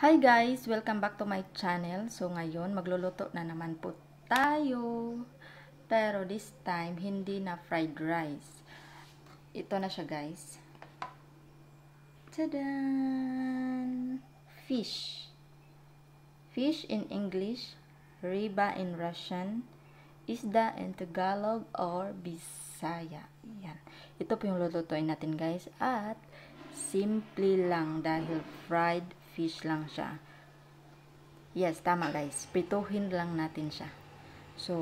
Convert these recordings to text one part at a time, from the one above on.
Hi guys! Welcome back to my channel. So ngayon, magluluto na naman po tayo. Pero this time, hindi na fried rice. Ito na siya guys. Tadan! Fish. Fish in English, riba in Russian, isda in Tagalog or Bisaya. Yan. Ito po yung lulutuin natin guys. At simple lang dahil fried fish lang siya. Yes, tama guys. Prituhin lang natin siya. So,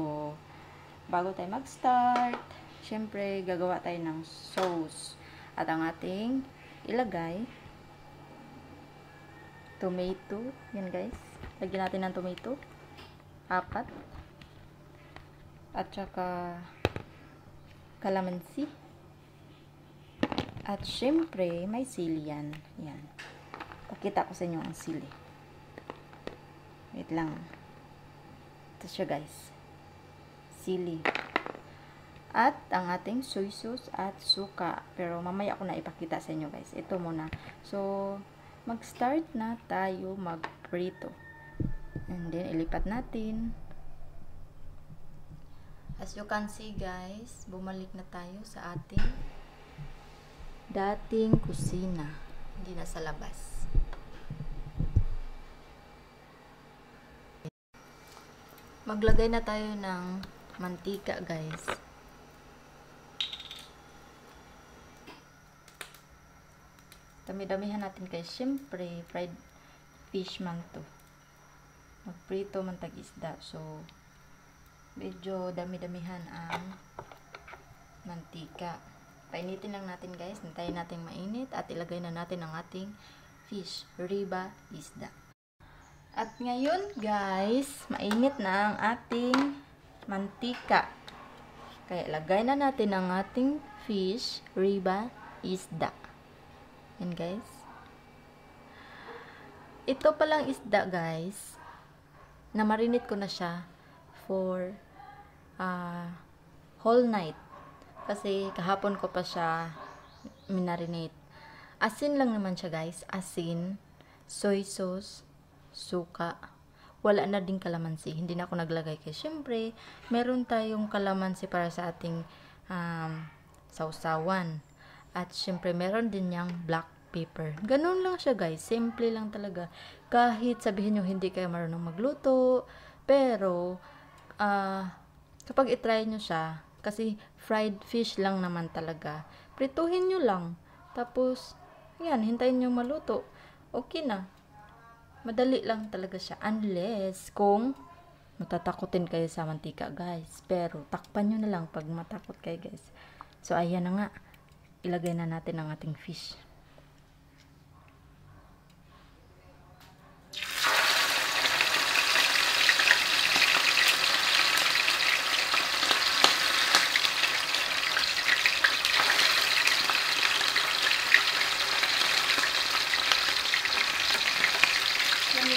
bago tayo mag-start, syempre gagawa tayo ng sauce. At ang ating ilagay, tomato. Yan guys. Lagyan natin ng tomato. Apat. At saka calamansi. At syempre, may sili yan. Yan. Pakita ko sa inyo ang sili. Wait lang. Ito siya guys. Sili. At ang ating soy sauce at suka. Pero mamaya ko na ipakita sa inyo guys. Ito muna. So, mag-start na tayo mag-prito. And then, ilipat natin. As you can see guys, bumalik na tayo sa ating dating kusina. Hindi na sa labas. Maglagay na tayo ng mantika, guys. Dami-damihan natin kay syempre fried fish man to. Magprito man tag-isda. So, medyo dami-damihan ang mantika. Painitin lang natin guys. Hintayin natin mainit at ilagay na natin ang ating fish, riba, isda. At ngayon guys, mainit na ang ating mantika. Kaya lagay na natin ang ating fish, riba, isda. Yan guys. Ito palang isda guys, na marinate ko na siya for uh, whole night. Kasi kahapon ko pa siya minarinate. Asin lang naman siya guys. Asin, soy sauce, suka. Wala na din kalamansi. Hindi na ako naglagay. Kasi syempre, meron tayong kalamansi para sa ating um, sausawan. At syempre, meron din yung black pepper. Ganun lang siya guys. Simple lang talaga. Kahit sabihin nyo hindi kayo marunong magluto. Pero, uh, kapag itry nyo siya, kasi fried fish lang naman talaga. Prituhin nyo lang. Tapos, yan, hintayin nyo maluto. Okay na. Madali lang talaga siya. Unless, kung matatakotin kayo sa mantika, guys. Pero, takpan nyo na lang pag matakot kayo, guys. So, ayan na nga. Ilagay na natin ang ating fish.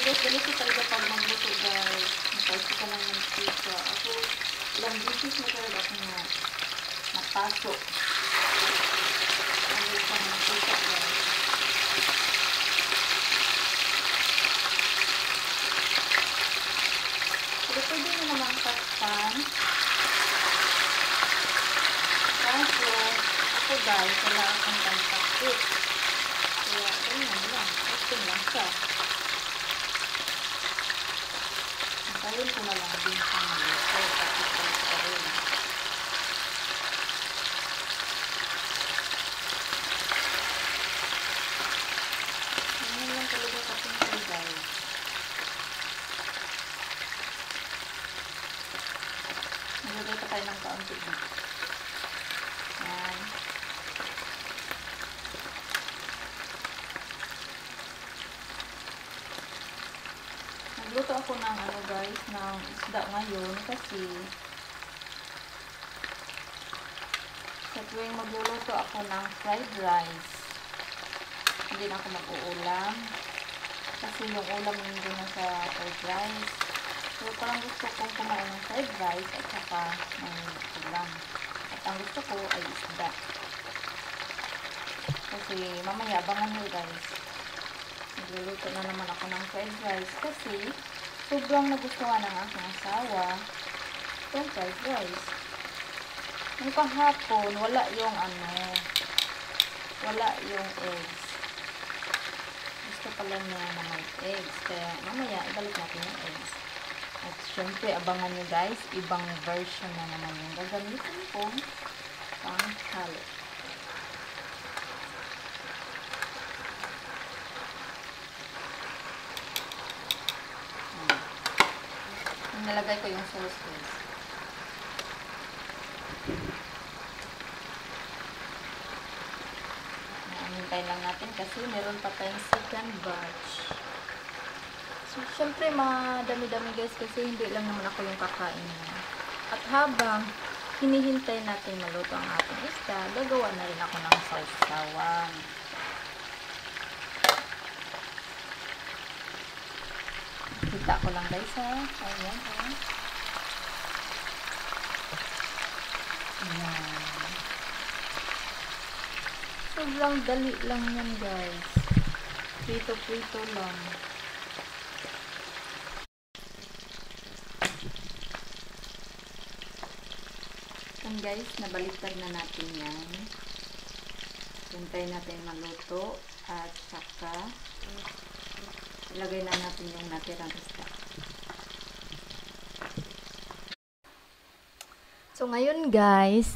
guys, ganito talaga magluto guys. Napalsi ka lang ng pizza. Ako, ilang dishes na talaga ako na napasok. Ang gusto ng pizza guys. Pero pwede nyo naman takpan. Kaso, ako guys, wala akong tantakit. Kaya, ganyan lang. Acting lang siya. Ayun ko na lang din sa mga tapos ko rin. Ganyan lang talaga kasi ito guys. Nilagay pa tayo ng kaunti dito. Yan. Nagluto ako ng ano guys, ng isda ngayon kasi sa tuwing magluluto ako ng fried rice, hindi na ako mag-uulam. Kasi yung ulam hindi na sa fried rice. So, parang gusto kong kumain ng fried rice at saka ng ulam. At ang gusto ko ay isda. Kasi mamaya, abangan nyo guys. Nagluluto na naman ako ng fried rice kasi sobrang nagustuhan ng aking asawa yung fried rice. Nung kahapon, wala yung ano, wala yung eggs. Gusto pala niya na may eggs. Kaya mamaya, ibalik natin yung eggs. At syempre, abangan nyo guys, ibang version na naman yung gagamitin kong pang Nalagay ko yung sauce guys. Hintay lang natin kasi meron pa tayong second batch. So, syempre, madami-dami guys kasi hindi lang naman ako yung kakain niya. At habang hinihintay natin maluto ang ating isda, gagawa na rin ako ng sausawan. Kita ko lang guys ha. Ayan ha. Ayan. Sobrang dali lang yan guys. Prito-prito lang. Yan guys, nabaliktad na natin yan. Hintay natin maluto at saka ilagay na natin yung natirang isda. So ngayon guys,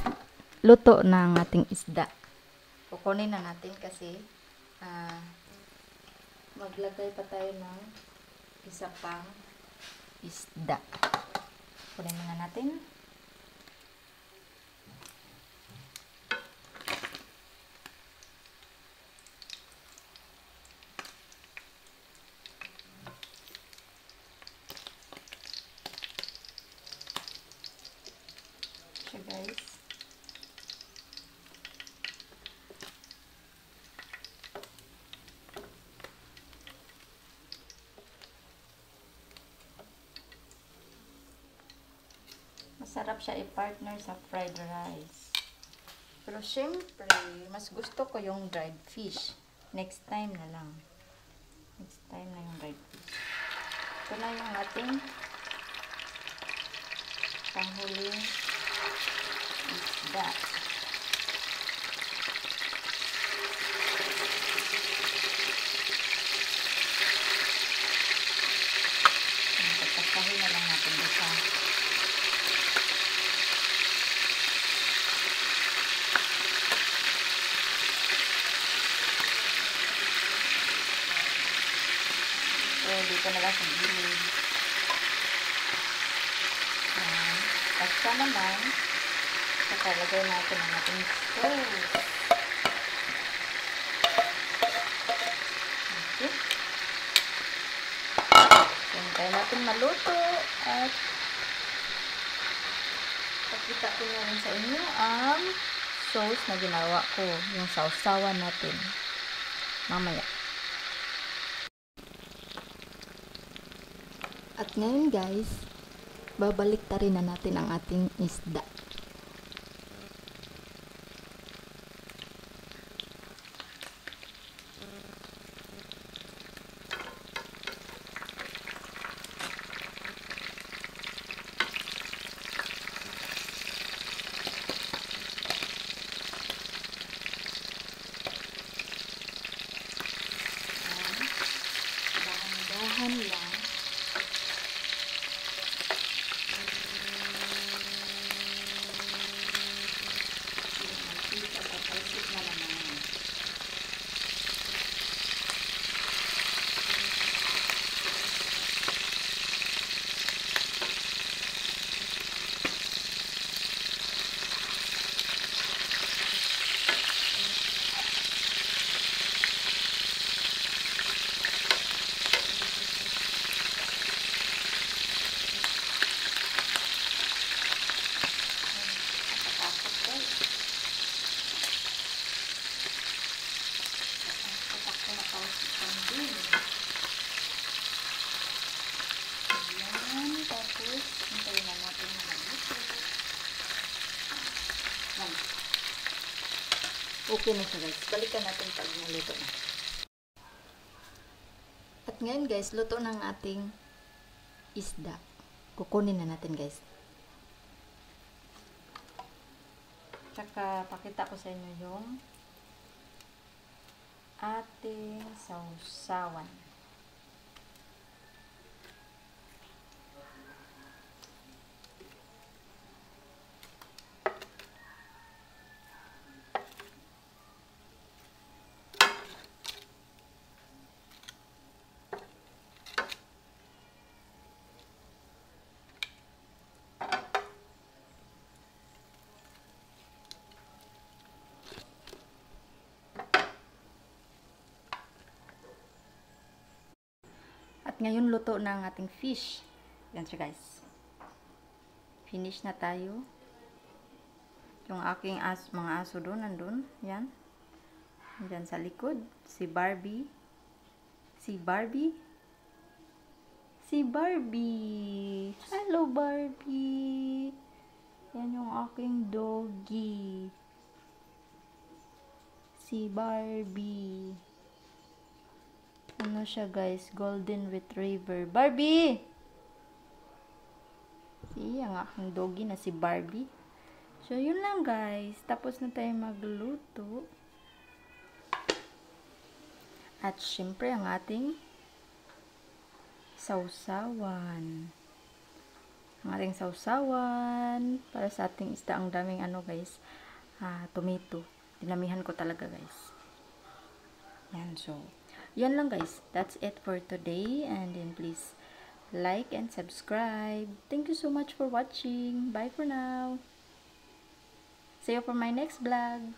luto na ang ating isda. Kukunin na natin kasi uh, maglagay pa tayo ng isa pang isda. Kunin na natin. Siya guys. Masarap siya i-partner sa fried rice. Pero syempre, mas gusto ko yung dried fish. Next time na lang. Next time na yung dried fish. Ito na yung ating panghuling isda. Pagkasahin na lang natin dito. So, dito na lang sa gilid. Ayan. Basta naman, Nakalagay natin ang ating stove. Okay. Hintay natin maluto at pakita ko na rin sa inyo ang sauce na ginawa ko. Yung sausawan natin. Mamaya. At ngayon guys, babalik ta rin na natin ang ating isda. Dahan-dahan. Nakatakot guys. Ang tatak ko nakausipan din. Ayan. Tapos, hintayin na natin na maluto. Yan. Okay na siya guys. Balikan natin pag naluto na. At ngayon guys, luto ng ating isda. Kukunin na natin guys. Tsaka pakita ko sa inyo yung ating sausawan. At ngayon luto na ang ating fish. Yan siya guys. Finish na tayo. Yung aking as, mga aso doon, nandun. Yan. Diyan sa likod. Si Barbie. Si Barbie. Si Barbie. Hello Barbie. Yan yung aking doggy. Si Barbie. Ano siya guys? Golden Retriever. Barbie! See, ang aking doggy na si Barbie. So, yun lang guys. Tapos na tayo magluto. At syempre, ang ating sausawan. Ang ating sausawan. Para sa ating isda, ang daming ano guys. Ah, tomato. Dinamihan ko talaga guys. Yan, so. Yan lang guys. That's it for today. And then please like and subscribe. Thank you so much for watching. Bye for now. See you for my next vlog.